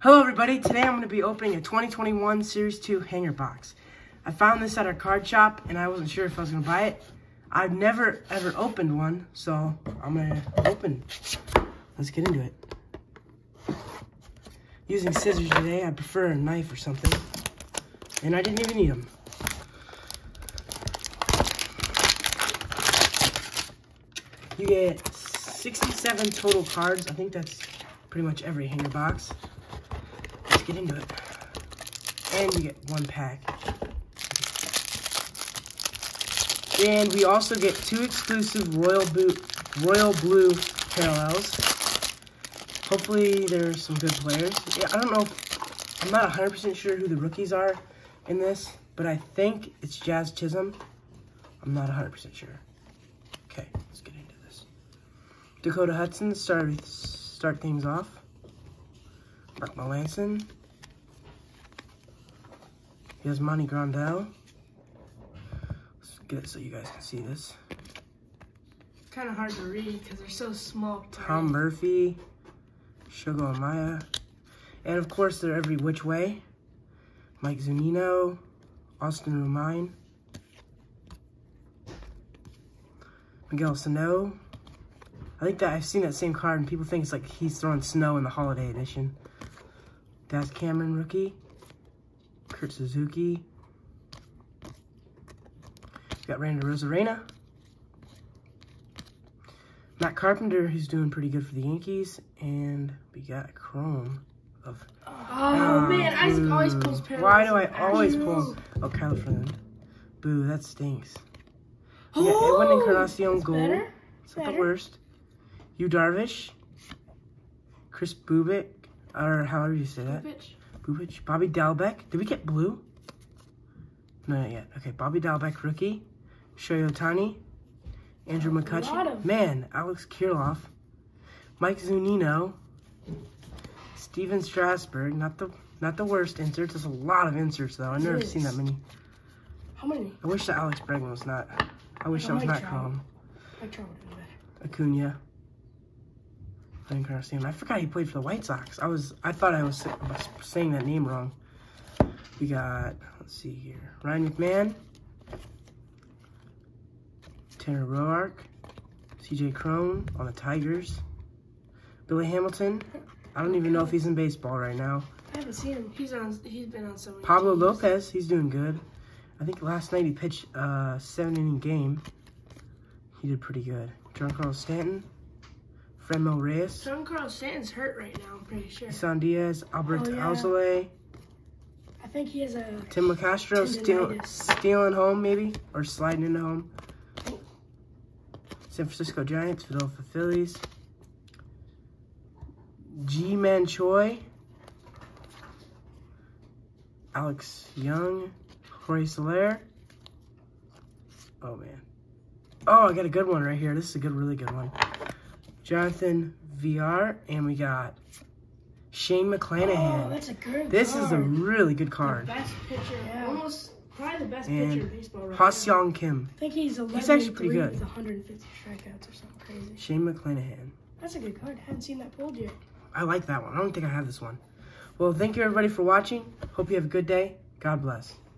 Hello everybody, today I'm going to be opening a 2021 Series 2 hanger box. I found this at our card shop and I wasn't sure if I was going to buy it. I've never ever opened one, so I'm going to open. Let's get into it. Using scissors today, I prefer a knife or something. And I didn't even need them. You get 67 total cards. I think that's pretty much every hanger box. Get into it. And you get one pack. And we also get two exclusive Royal Boot Royal Blue parallels. Hopefully there's some good players. Yeah, I don't know. I'm not 100% sure who the rookies are in this, but I think it's Jazz Chisholm. I'm not 100% sure. Okay, let's get into this. Dakota Hudson start start things off. Mark Melancon. Here's Monty Grandal. Let's get it so you guys can see this. Kind of hard to read because they're so small. Tom Murphy. Shogo Amaya. And of course, they're every which way. Mike Zunino. Austin Romine. Miguel Sano. I think that I've seen that same card and people think it's like he's throwing snow in the holiday edition. That's Cameron rookie. Kurt Suzuki. Got Randy Arozarena. Matt Carpenter, who's doing pretty good for the Yankees. And we got Chrome of... Oh, man, Isaac always pulls parallels. Why do I always pull... Oh, Kyle Freeland. Boo, that stinks. We got Oh, Edwin Encarnacion goal. better. It's not the worst. Yu Darvish. Kris Bubic. Or however you say that. Bubich. Bobby Dalbec. Did we get blue? No, not yet. Okay, Bobby Dalbec, rookie. Shohei Ohtani. Andrew McCutchen. Man, Alex Kirilloff. Mike Zunino. Stephen Strasburg. Not the not the worst inserts. There's a lot of inserts though. I've never seen that many. How many? I wish that Alex Bregman was not. I wish I, that was not Trout. Chrome. I tried to do better. Acuna. Encarnacion. I forgot he played for the White Sox. I was I thought I was, saying that name wrong. We got let's see here. Ryan McMahon. Tanner Roark. CJ Cron on the Tigers. Billy Hamilton. I don't even know if he's in baseball right now. I haven't seen him. He's on. He's been on so. Pablo teams. Lopez, he's doing good. I think last night he pitched a seven inning game. He did pretty good. Giancarlo Stanton. Franmil Reyes. Giancarlo Stanton's hurt right now. I'm pretty sure. San Diaz, Albert Oh, yeah. I think he has a. Tim Locastro stealing, stealing home maybe, or sliding into home. San Francisco Giants, Philadelphia Phillies. Ji-Man Choi. Alex Young, Jorge Soler. Oh man. Oh, I got a good one right here. This is a good, really good one. Jonathan Villar, and we got Shane McClanahan. Oh, that's a good. This is a really good The card. best pitcher. Yeah. Almost probably the best And pitcher in baseball right Ha now. Seong Kim, I think he's 11 He's actually pretty good. With 150 strikeouts or something crazy. Shane McClanahan. That's a good card. haven't seen that pulled yet. I like that one. I don't think I have this one. Well, thank you everybody for watching. Hope you have a good day. God bless.